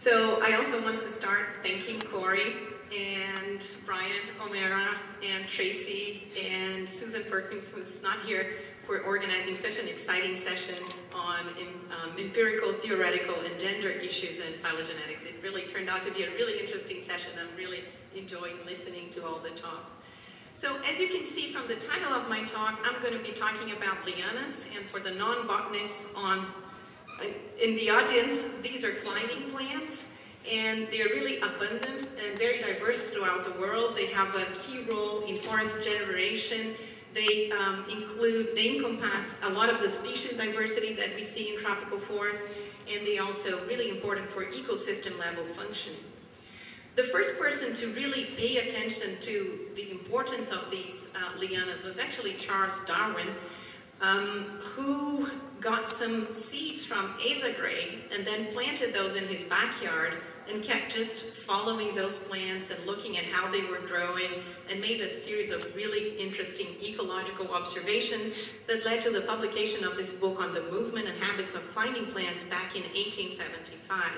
So I also want to start thanking Corey and Brian O'Meara and Tracy and Susan Perkins, who's not here, for organizing such an exciting session on um, empirical, theoretical, and gender issues in phylogenetics. It really turned out to be a really interesting session. I'm really enjoying listening to all the talks. So as you can see from the title of my talk, I'm going to be talking about lianas, and for the non-botanists on in the audience, these are climbing plants, and they're really abundant and very diverse throughout the world. They have a key role in forest generation. They um, include, they encompass a lot of the species diversity that we see in tropical forests, and they also really important for ecosystem level functioning. The first person to really pay attention to the importance of these uh, lianas was actually Charles Darwin, um, who got some seeds from Asa Gray and then planted those in his backyard and kept just following those plants and looking at how they were growing and made a series of really interesting ecological observations that led to the publication of this book on the movement and habits of climbing plants back in 1875.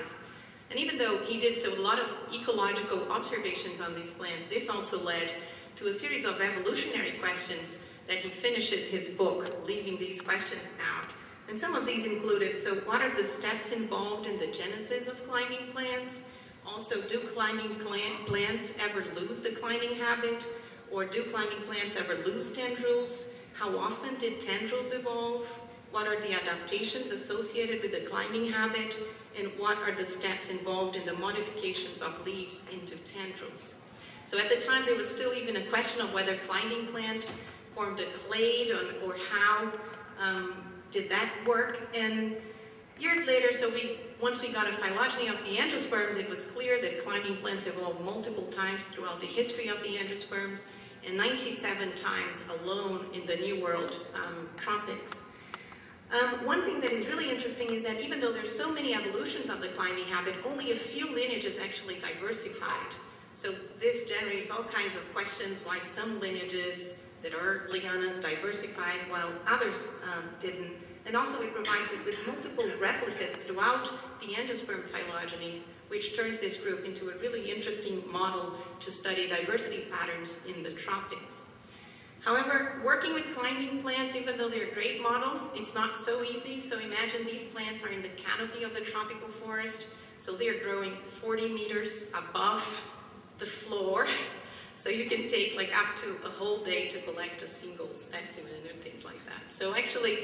And even though he did so a lot of ecological observations on these plants, this also led to a series of evolutionary questions that he finishes his book, leaving these questions out. And some of these included, so what are the steps involved in the genesis of climbing plants? Also, do climbing plant, plants ever lose the climbing habit? Or do climbing plants ever lose tendrils? How often did tendrils evolve? What are the adaptations associated with the climbing habit? And what are the steps involved in the modifications of leaves into tendrils? So at the time, there was still even a question of whether climbing plants formed a clade or, or how um, did that work. And years later, so we once we got a phylogeny of the angiosperms, it was clear that climbing plants evolved multiple times throughout the history of the angiosperms, and 97 times alone in the New World um, tropics. Um, one thing that is really interesting is that even though there's so many evolutions of the climbing habit, only a few lineages actually diversified. So this generates all kinds of questions why some lineages that are lianas diversified while others um, didn't. And also it provides us with multiple replicas throughout the angiosperm phylogenies, which turns this group into a really interesting model to study diversity patterns in the tropics. However, working with climbing plants, even though they're a great model, it's not so easy. So imagine these plants are in the canopy of the tropical forest. So they're growing 40 meters above the floor so you can take like up to a whole day to collect a single specimen and things like that. So actually,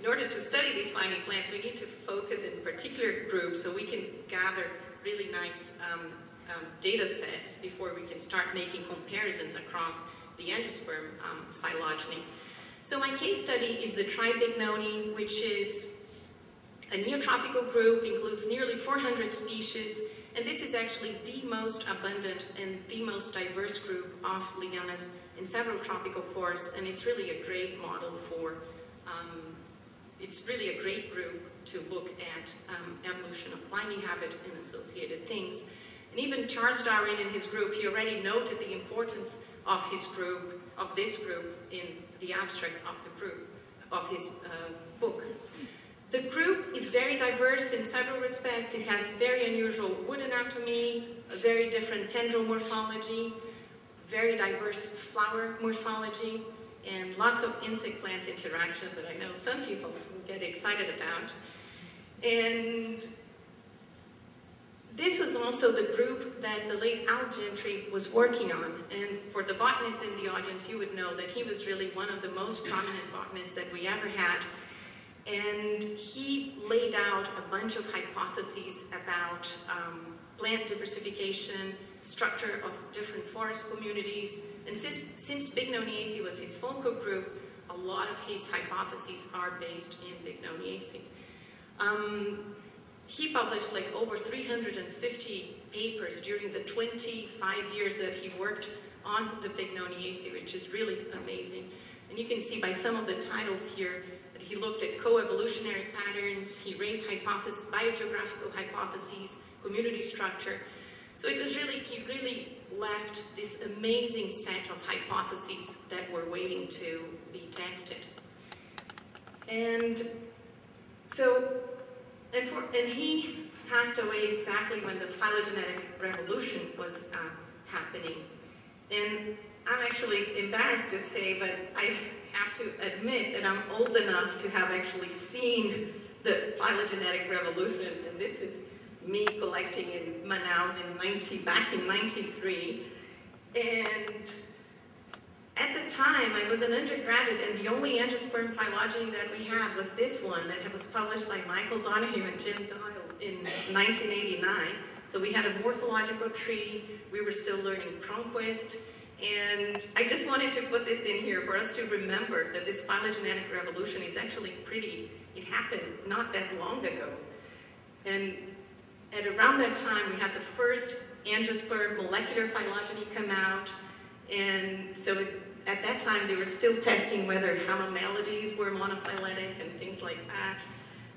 in order to study these climbing plants, we need to focus in particular groups so we can gather really nice um, um, data sets before we can start making comparisons across the angiosperm um, phylogeny. So my case study is the tribe Bignonieae, which is a neotropical group, includes nearly 400 species, and this is actually the most abundant and the most diverse group of lianas in several tropical forests, and it's really a great model for, um, it's really a great group to look at um, evolution of climbing habit and associated things. And even Charles Darwin in his group, he already noted the importance of his group, of this group, in the abstract of the group, of his uh, book. The group is very diverse in several respects. It has very unusual wood anatomy, a very different tendril morphology, very diverse flower morphology, and lots of insect-plant interactions that I know some people get excited about. And this was also the group that the late Al Gentry was working on. And for the botanists in the audience, you would know that he was really one of the most prominent botanists that we ever had and he laid out a bunch of hypotheses about um, plant diversification, structure of different forest communities. And since, since Bignoniaceae was his focal group, a lot of his hypotheses are based in Bignoniaceae. Um, he published like over 350 papers during the 25 years that he worked on the Bignoniaceae, which is really amazing. And you can see by some of the titles here he looked at coevolutionary patterns, he raised biogeographical hypotheses, community structure. So it was really, he really left this amazing set of hypotheses that were waiting to be tested. And so, and, for, and he passed away exactly when the phylogenetic revolution was uh, happening. And I'm actually embarrassed to say, but I have to admit that I'm old enough to have actually seen the phylogenetic revolution, and this is me collecting in Manaus in 90, back in 93. And at the time, I was an undergraduate, and the only angiosperm phylogeny that we had was this one that was published by Michael Donoghue and Jim Doyle in 1989. So we had a morphological tree, we were still learning Cronquist, and I just wanted to put this in here for us to remember that this phylogenetic revolution is actually pretty, it happened not that long ago. And at around that time, we had the first angiosperm molecular phylogeny come out, and so it, at that time, they were still testing whether Hamamelidae were monophyletic and things like that.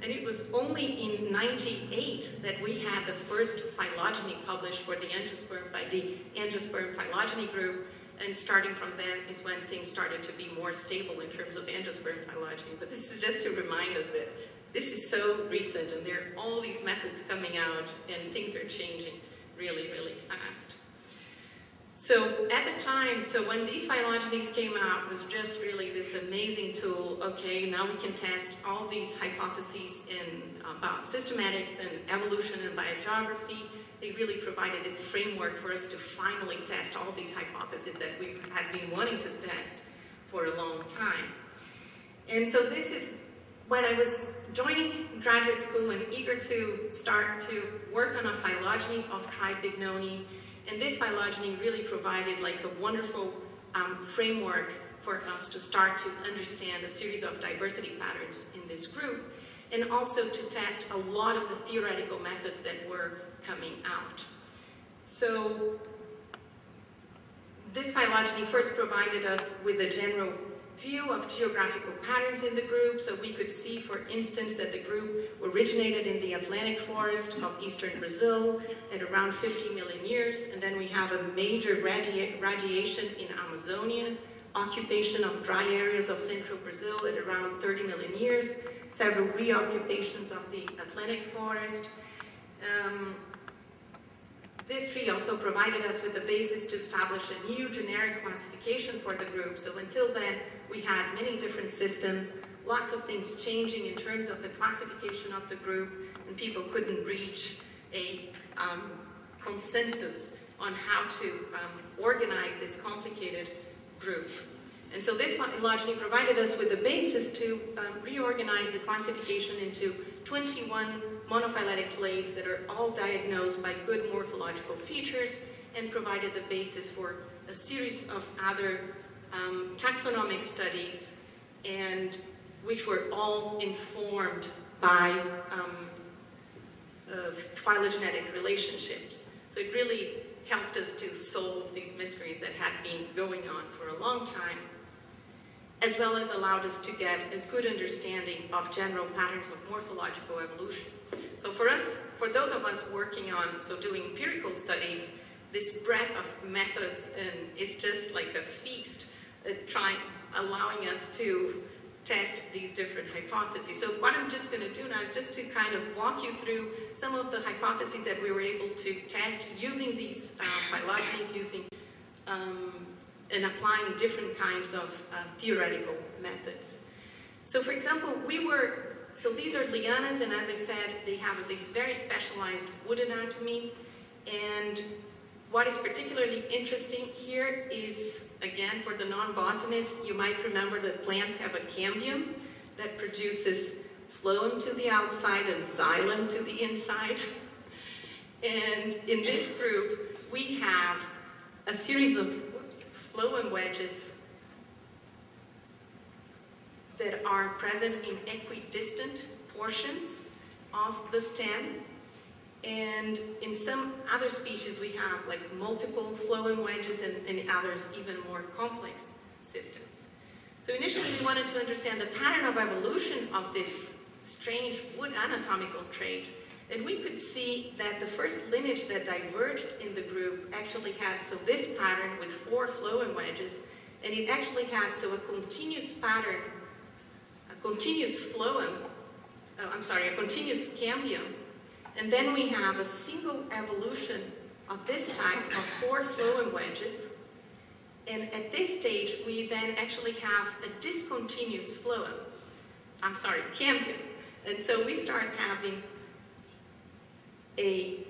And it was only in 98 that we had the first phylogeny published for the angiosperm by the Angiosperm Phylogeny Group. And starting from then is when things started to be more stable in terms of angiosperm phylogeny. But this is just to remind us that this is so recent and there are all these methods coming out and things are changing really, really fast. So at the time, so when these phylogenies came out, was just really this amazing tool. Okay, now we can test all these hypotheses in um, about systematics and evolution and biogeography. They really provided this framework for us to finally test all these hypotheses that we had been wanting to test for a long time. And so this is when I was joining graduate school and eager to start to work on a phylogeny of tribe Bignonieae, and this phylogeny really provided like a wonderful um, framework for us to start to understand a series of diversity patterns in this group, and also to test a lot of the theoretical methods that were coming out. So this phylogeny first provided us with a general view of geographical patterns in the group. So we could see, for instance, that the group originated in the Atlantic forest of eastern Brazil at around 50 million years. And then we have a major radi radiation in Amazonia, occupation of dry areas of central Brazil at around 30 million years, several reoccupations of the Atlantic forest. Um, this tree also provided us with the basis to establish a new generic classification for the group. So until then, we had many different systems, lots of things changing in terms of the classification of the group, and people couldn't reach a um, consensus on how to um, organize this complicated group. And so this phylogeny provided us with the basis to um, reorganize the classification into 21 monophyletic clades that are all diagnosed by good morphological features and provided the basis for a series of other um, taxonomic studies and which were all informed by um, uh, phylogenetic relationships. So it really helped us to solve these mysteries that had been going on for a long time as well as allowed us to get a good understanding of general patterns of morphological evolution. So for us, for those of us working on, so doing empirical studies, this breadth of methods and is just like a feast, uh, trying, allowing us to test these different hypotheses. So what I'm just going to do now is just to kind of walk you through some of the hypotheses that we were able to test using these uh, phylogenies, using um, and applying different kinds of uh, theoretical methods. So for example, we were, so these are lianas, and as I said, they have this very specialized wood anatomy, and what is particularly interesting here is, again, for the non-botanists, you might remember that plants have a cambium that produces phloem to the outside and xylem to the inside. And in this group, we have a series of phloem wedges that are present in equidistant portions of the stem. And in some other species, we have like multiple phloem wedges and, and others even more complex systems. So initially, we wanted to understand the pattern of evolution of this strange wood anatomical trait and we could see that the first lineage that diverged in the group actually had, so this pattern with four phloem wedges, and it actually had, so a continuous pattern, a continuous phloem, oh, uh, I'm sorry, a continuous cambium, And then we have a single evolution of this type of four phloem wedges. And at this stage, we then actually have a discontinuous phloem. I'm sorry, cambium. And so we start having a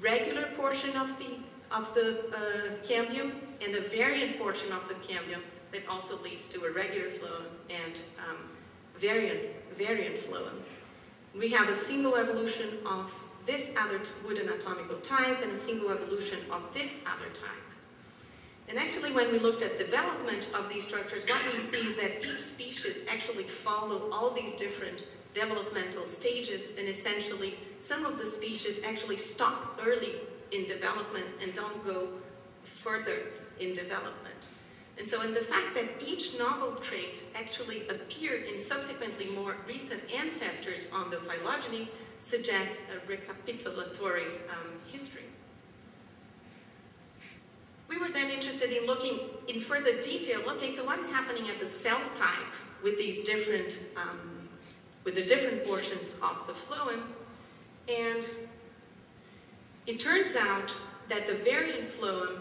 regular portion of the, of the uh, cambium and a variant portion of the cambium that also leads to a regular phloem and um, variant, variant phloem. We have a single evolution of this other wood anatomical type and a single evolution of this other type. And actually, when we looked at development of these structures, what we see is that each species actually follow all these different developmental stages, and essentially, some of the species actually stop early in development and don't go further in development. And so in the fact that each novel trait actually appeared in subsequently more recent ancestors on the phylogeny suggests a recapitulatory um, history. We were then interested in looking in further detail, okay, so what is happening at the cell type with these different, um, with the different portions of the phloem? And it turns out that the variant phloem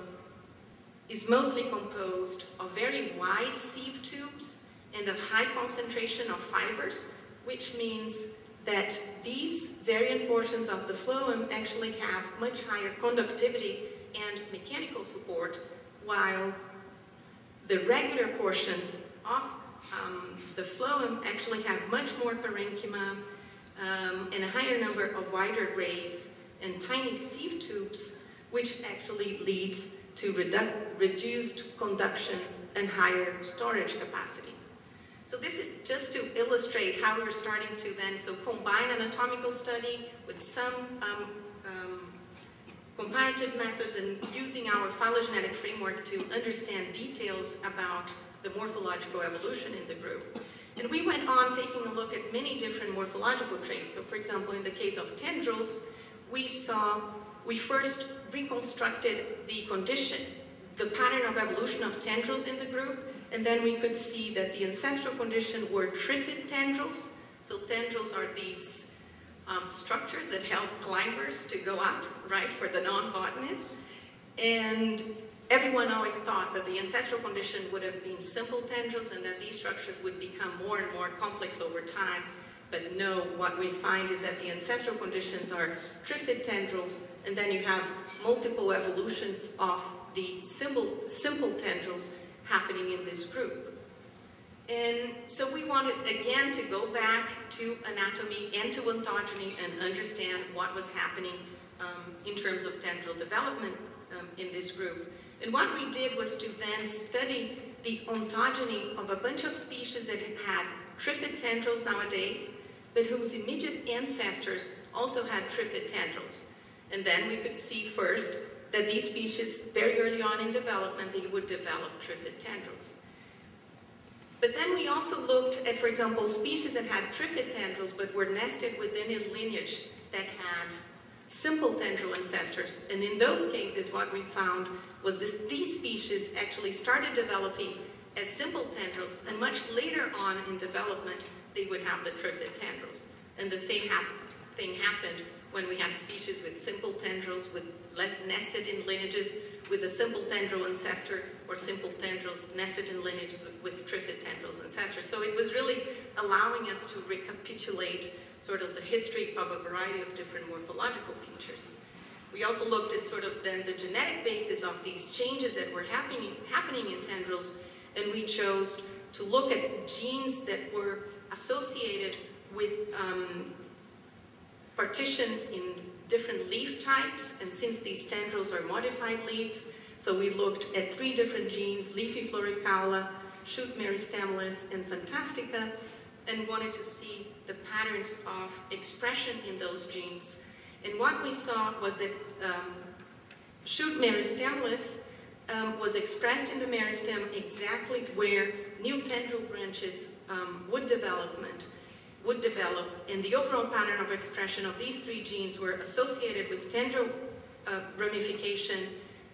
is mostly composed of very wide sieve tubes and of high concentration of fibers, which means that these variant portions of the phloem actually have much higher conductivity and mechanical support, while the regular portions of um, the phloem actually have much more parenchyma um, and a higher number of wider rays and tiny sieve tubes, which actually leads to redu reduced conduction and higher storage capacity. So this is just to illustrate how we're starting to then so combine anatomical study with some um, um, comparative methods and using our phylogenetic framework to understand details about the morphological evolution in the group. And we went on taking a look at many different morphological traits. So for example, in the case of tendrils, we saw, we first reconstructed the condition, the pattern of evolution of tendrils in the group, and then we could see that the ancestral condition were trifid tendrils. So tendrils are these um, structures that help climbers to go up, right, for the non-botanists. And everyone always thought that the ancestral condition would have been simple tendrils and that these structures would become more and more complex over time. But no, what we find is that the ancestral conditions are trifid tendrils, and then you have multiple evolutions of the simple, simple tendrils happening in this group. And so we wanted, again, to go back to anatomy and to ontogeny and understand what was happening um, in terms of tendril development um, in this group. And what we did was to then study the ontogeny of a bunch of species that had trifid tendrils nowadays, but whose immediate ancestors also had trifid tendrils. And then we could see first that these species, very early on in development, they would develop trifid tendrils. But then we also looked at, for example, species that had trifid tendrils but were nested within a lineage that had simple tendril ancestors. And in those cases, what we found was this, these species actually started developing as simple tendrils, and much later on in development, they would have the trifid tendrils. And the same hap thing happened when we had species with simple tendrils with nested in lineages with a simple tendril ancestor or simple tendrils nested in lineages with, trifid tendrils ancestors. So it was really allowing us to recapitulate sort of the history of a variety of different morphological features. We also looked at sort of then the genetic basis of these changes that were happening, happening in tendrils, and we chose to look at genes that were associated with um, partition in different leaf types, and since these tendrils are modified leaves, so we looked at three different genes, leafy floricaula, shoot meristemless, and phantastica, and wanted to see the patterns of expression in those genes. And what we saw was that um, shoot meristemless um, was expressed in the meristem exactly where new tendril branches um, would development would develop, and the overall pattern of expression of these three genes were associated with tendril uh, ramification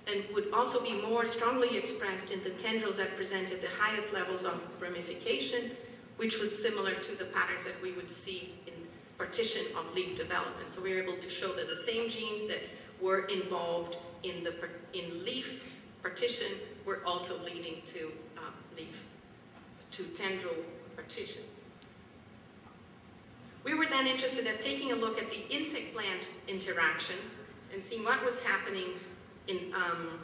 and would also be more strongly expressed in the tendrils that presented the highest levels of ramification, which was similar to the patterns that we would see in partition of leaf development. So we were able to show that the same genes that were involved in, the, in leaf partition were also leading to uh, leaf, to tendril partition. Were then interested in taking a look at the insect-plant interactions and seeing what was happening in, um,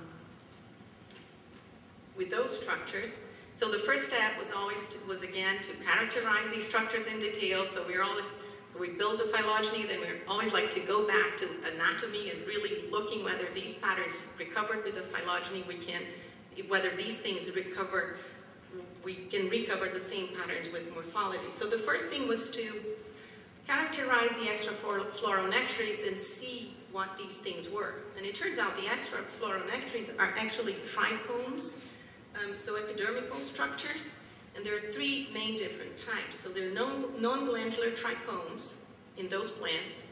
with those structures. So the first step was always to, was again to characterize these structures in detail. So we are always so we build the phylogeny, then we always like to go back to anatomy and really looking whether these patterns recovered with the phylogeny, we can whether these things recover, we can recover the same patterns with morphology. So the first thing was to characterize the extrafloral nectaries and see what these things were. And it turns out the extrafloral nectaries are actually trichomes, um, so epidermical structures, and there are three main different types. So there are non-glandular trichomes in those plants,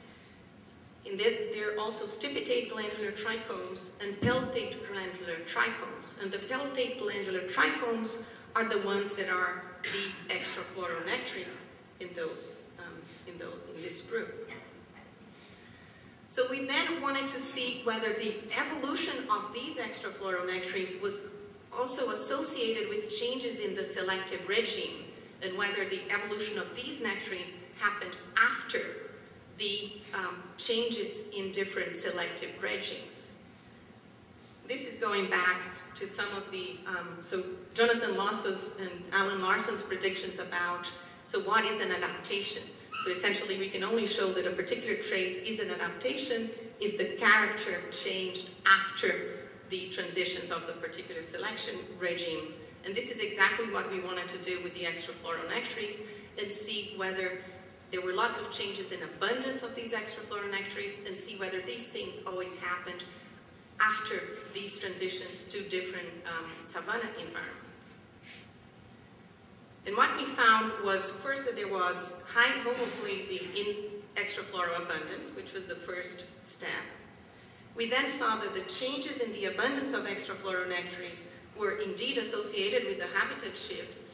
and there are also stipitate glandular trichomes and peltate glandular trichomes. And the peltate glandular trichomes are the ones that are the extrafloral nectaries in those, um, in, the, in this group. So we then wanted to see whether the evolution of these extrafloral nectaries was also associated with changes in the selective regime and whether the evolution of these nectaries happened after the um, changes in different selective regimes. This is going back to some of the, um, so Jonathan Losos's and Alan Larson's predictions about, so what is an adaptation? So essentially we can only show that a particular trait is an adaptation if the character changed after the transitions of the particular selection regimes. And this is exactly what we wanted to do with the extrafloral nectaries and see whether there were lots of changes in abundance of these extrafloral nectaries and see whether these things always happened after these transitions to different um, savanna environments. And what we found was first that there was high homoplasy in extrafloral abundance, which was the first step. We then saw that the changes in the abundance of extrafloral nectaries were indeed associated with the habitat shifts.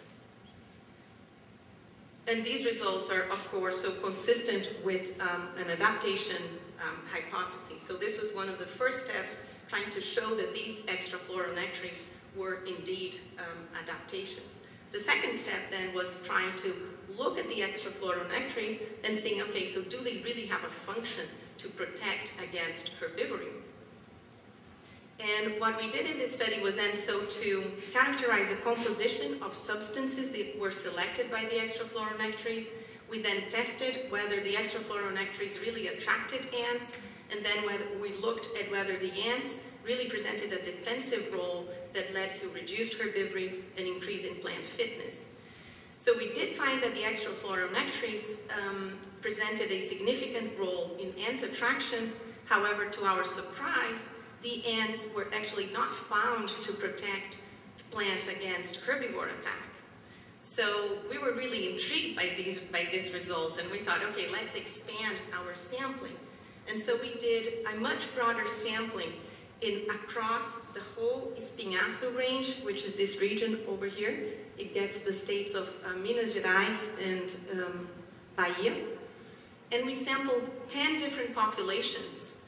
And these results are, of course, so consistent with um, an adaptation um, hypothesis. So this was one of the first steps trying to show that these extrafloral nectaries were indeed um, adaptations. The second step then was trying to look at the extrafloral nectaries and seeing, okay, so do they really have a function to protect against herbivory? And what we did in this study was then so to characterize the composition of substances that were selected by the extrafloral nectaries. We then tested whether the extrafloral nectaries really attracted ants, and then we looked at whether the ants really presented a defensive role that led to reduced herbivory and increase in plant fitness. So we did find that the extrafloral nectaries um, presented a significant role in ant attraction. However, to our surprise, the ants were actually not found to protect plants against herbivore attack. So we were really intrigued by, these, by this result, and we thought, okay, let's expand our sampling. And so we did a much broader sampling in across the whole Espinhaço range, which is this region over here. It gets the states of uh, Minas Gerais and um, Bahia. And we sampled 10 different populations.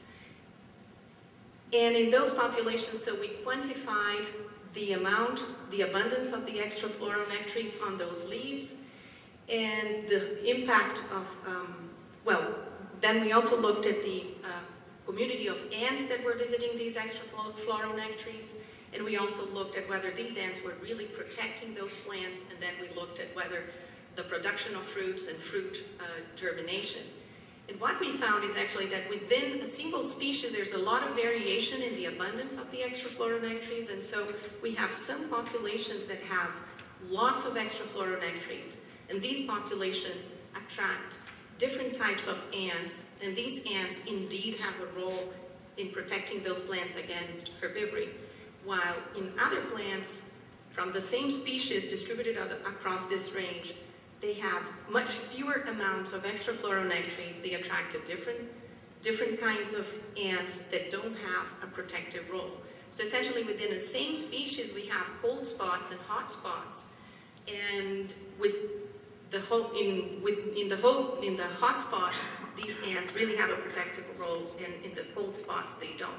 And in those populations, so we quantified the amount, the abundance of the extrafloral nectaries on those leaves, and the impact of, um, well, then we also looked at the uh, community of ants that were visiting these extrafloral nectaries, and we also looked at whether these ants were really protecting those plants, and then we looked at whether the production of fruits and fruit uh, germination. And what we found is actually that within a single species, there's a lot of variation in the abundance of the extrafloral nectaries, and so we have some populations that have lots of extrafloral nectaries, and these populations attract different types of ants, and these ants indeed have a role in protecting those plants against herbivory, while in other plants from the same species distributed across this range, they have much fewer amounts of extrafloral nectaries. They attract different, different kinds of ants that don't have a protective role. So essentially within the same species, we have cold spots and hot spots. And with the in, with, in the in the hot spots, these ants really have a protective role, and in the cold spots, they don't.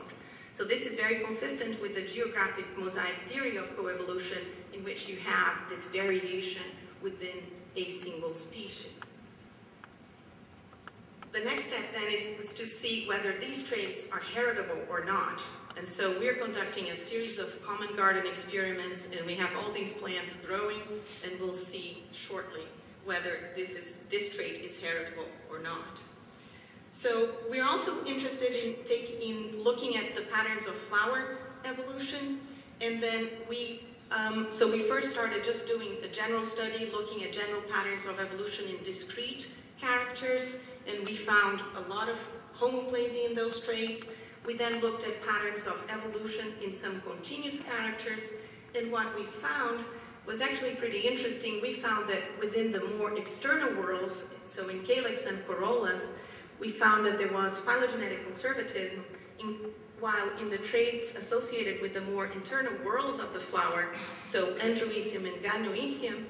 So this is very consistent with the geographic mosaic theory of coevolution, in which you have this variation within a single species. The next step then is, is to see whether these traits are heritable or not. And so we're conducting a series of common garden experiments, and we have all these plants growing, and we'll see shortly whether this, is, this trait is heritable or not. So we're also interested in, taking, in looking at the patterns of flower evolution, and then we, um, so we first started just doing a general study, looking at general patterns of evolution in discrete characters, and we found a lot of homoplasy in those traits. We then looked at patterns of evolution in some continuous characters, and what we found was actually pretty interesting. We found that within the more external worlds, so in calyx and corollas, we found that there was phylogenetic conservatism, in, while in the traits associated with the more internal whorls of the flower, so Androecium and Gynoecium,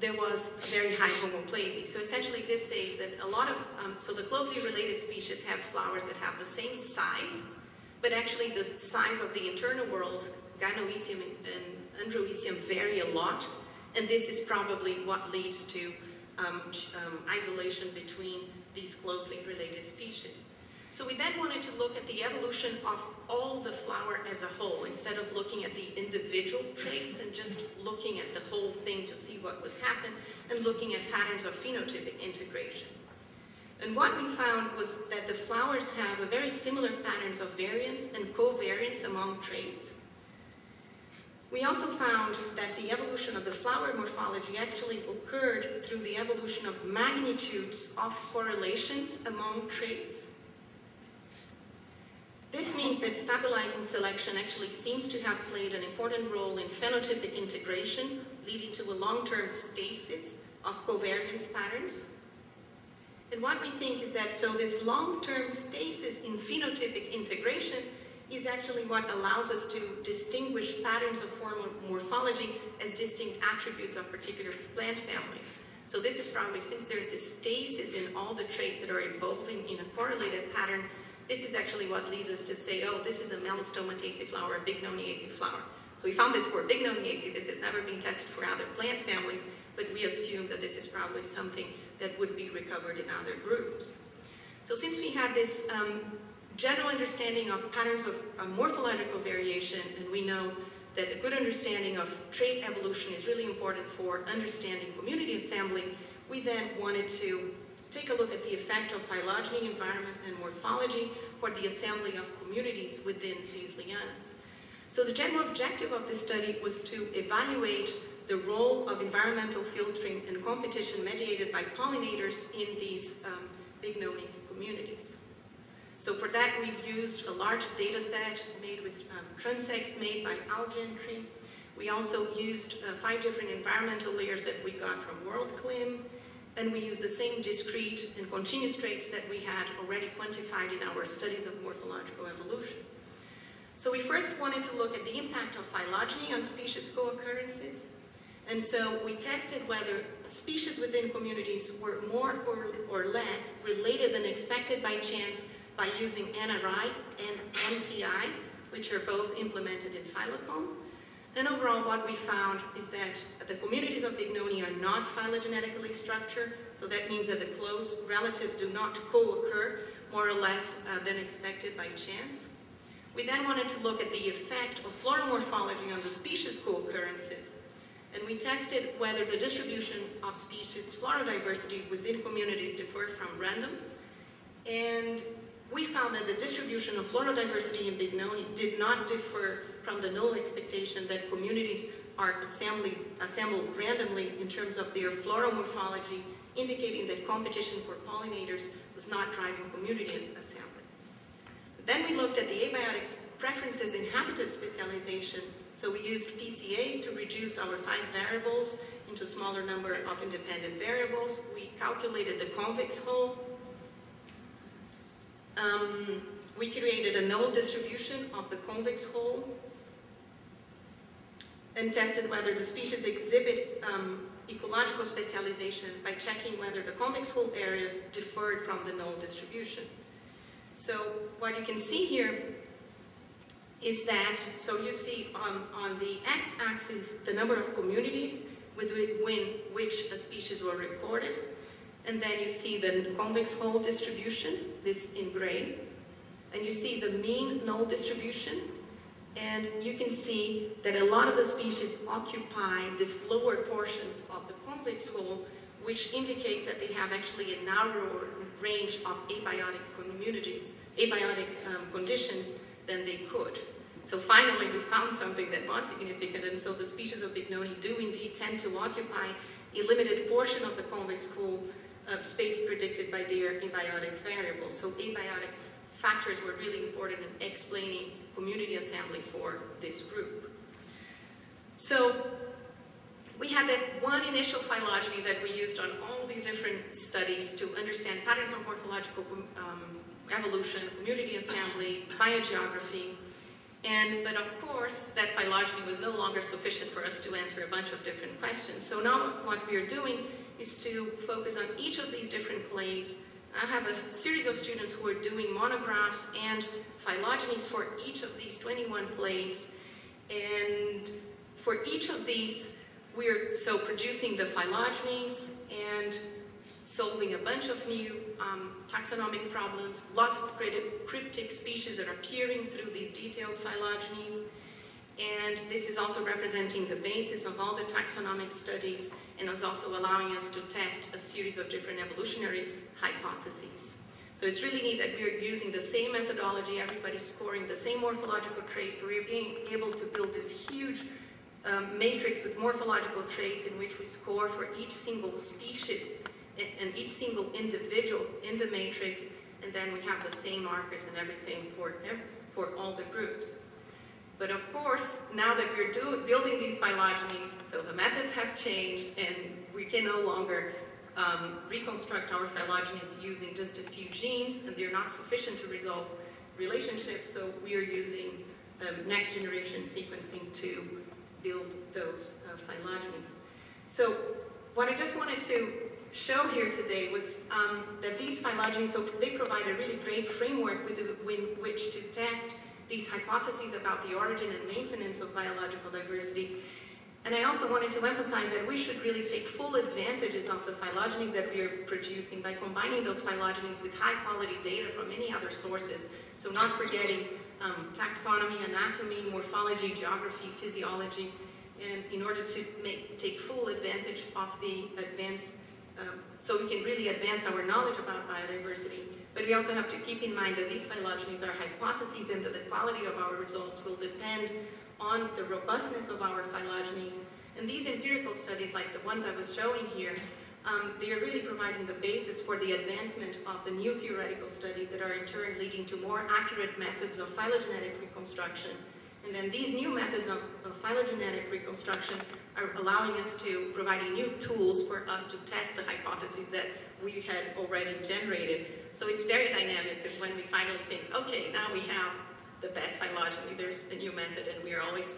there was very high homoplasy. So essentially this says that a lot of, um, so the closely related species have flowers that have the same size, but actually the size of the internal whorls, Gynoecium and Androecium vary a lot, and this is probably what leads to um, um, isolation between these closely related species. So we then wanted to look at the evolution of all the flower as a whole, instead of looking at the individual traits and just looking at the whole thing to see what was happening, and looking at patterns of phenotypic integration. And what we found was that the flowers have a very similar patterns of variance and covariance among traits. We also found that the evolution of the flower morphology actually occurred through the evolution of magnitudes of correlations among traits. This means that stabilizing selection actually seems to have played an important role in phenotypic integration, leading to a long-term stasis of covariance patterns. And what we think is that so this long-term stasis in phenotypic integration is actually what allows us to distinguish patterns of formal morphology as distinct attributes of particular plant families. So this is probably, since there's a stasis in all the traits that are evolving in a correlated pattern, this is actually what leads us to say, oh, this is a Melastomataceae flower, a Bignoniaceae flower. So we found this for Bignoniaceae. This has never been tested for other plant families, but we assume that this is probably something that would be recovered in other groups. So since we had this um, general understanding of patterns of, of morphological variation, and we know that a good understanding of trait evolution is really important for understanding community assembly, we then wanted to take a look at the effect of phylogeny, environment, and morphology for the assembly of communities within these lianas. So the general objective of this study was to evaluate the role of environmental filtering and competition mediated by pollinators in these um, bignonieae communities. So for that, we used a large data set made with um, transects made by Al Gentry. We also used uh, five different environmental layers that we got from WorldClim, and we used the same discrete and continuous traits that we had already quantified in our studies of morphological evolution. So we first wanted to look at the impact of phylogeny on species co-occurrences. And so we tested whether species within communities were more or, or less related than expected by chance by using NRI and NTI, which are both implemented in Phylocom. And overall, what we found is that the communities of Bignonieae are not phylogenetically structured, so that means that the close relatives do not co-occur more or less uh, than expected by chance. We then wanted to look at the effect of floral morphology on the species co-occurrences, and we tested whether the distribution of species floral diversity within communities differed from random, and we found that the distribution of floral diversity in Bignonieae did not differ from the null expectation that communities are assembly, assembled randomly in terms of their floral morphology, indicating that competition for pollinators was not driving community assembly. Then we looked at the abiotic preferences in habitat specialization. So we used PCAs to reduce our five variables into a smaller number of independent variables. We calculated the convex hull. Um, we created a null distribution of the convex hull and tested whether the species exhibit um, ecological specialization by checking whether the convex hull area differed from the null distribution. So what you can see here is that, so you see on, on the x-axis the number of communities with which a species were recorded, and then you see the convex hull distribution, this in gray, and you see the mean null distribution, and you can see that a lot of the species occupy these lower portions of the convex hull, which indicates that they have actually a narrower range of abiotic communities, abiotic um, conditions than they could. So finally, we found something that was significant, and so the species of Bignonieae do indeed tend to occupy a limited portion of the convex hull uh, space predicted by their abiotic variables. So abiotic factors were really important in explaining community assembly for this group. So we had that one initial phylogeny that we used on all these different studies to understand patterns of morphological um, evolution, community assembly, biogeography, and, but of course, that phylogeny was no longer sufficient for us to answer a bunch of different questions. So now what we are doing is to focus on each of these different clades. I have a series of students who are doing monographs and phylogenies for each of these 21 clades. And for each of these, we're so producing the phylogenies and solving a bunch of new um, taxonomic problems, lots of cryptic species are appearing through these detailed phylogenies, and this is also representing the basis of all the taxonomic studies and is also allowing us to test a series of different evolutionary hypotheses. So it's really neat that we're using the same methodology, everybody's scoring the same morphological traits, so we're being able to build this huge um, matrix with morphological traits in which we score for each single species and each single individual in the matrix, and then we have the same markers and everything for, for all the groups. But of course, now that we're do, building these phylogenies, so the methods have changed and we can no longer um, reconstruct our phylogenies using just a few genes and they're not sufficient to resolve relationships, so we are using um, next generation sequencing to build those uh, phylogenies. So what I just wanted to show here today was um, that these phylogenies, so they provide a really great framework with, the, with which to test these hypotheses about the origin and maintenance of biological diversity. And I also wanted to emphasize that we should really take full advantages of the phylogenies that we are producing by combining those phylogenies with high quality data from many other sources. So not forgetting um, taxonomy, anatomy, morphology, geography, physiology, and in order to make, take full advantage of the advanced um, so we can really advance our knowledge about biodiversity. But we also have to keep in mind that these phylogenies are hypotheses and that the quality of our results will depend on the robustness of our phylogenies. And these empirical studies, like the ones I was showing here, um, they are really providing the basis for the advancement of the new theoretical studies that are in turn leading to more accurate methods of phylogenetic reconstruction. And then these new methods of, of phylogenetic reconstruction are allowing us to providing new tools for us to test the hypotheses that we had already generated. So it's very dynamic because when we finally think, okay, now we have the best phylogeny, there's a new method and we are always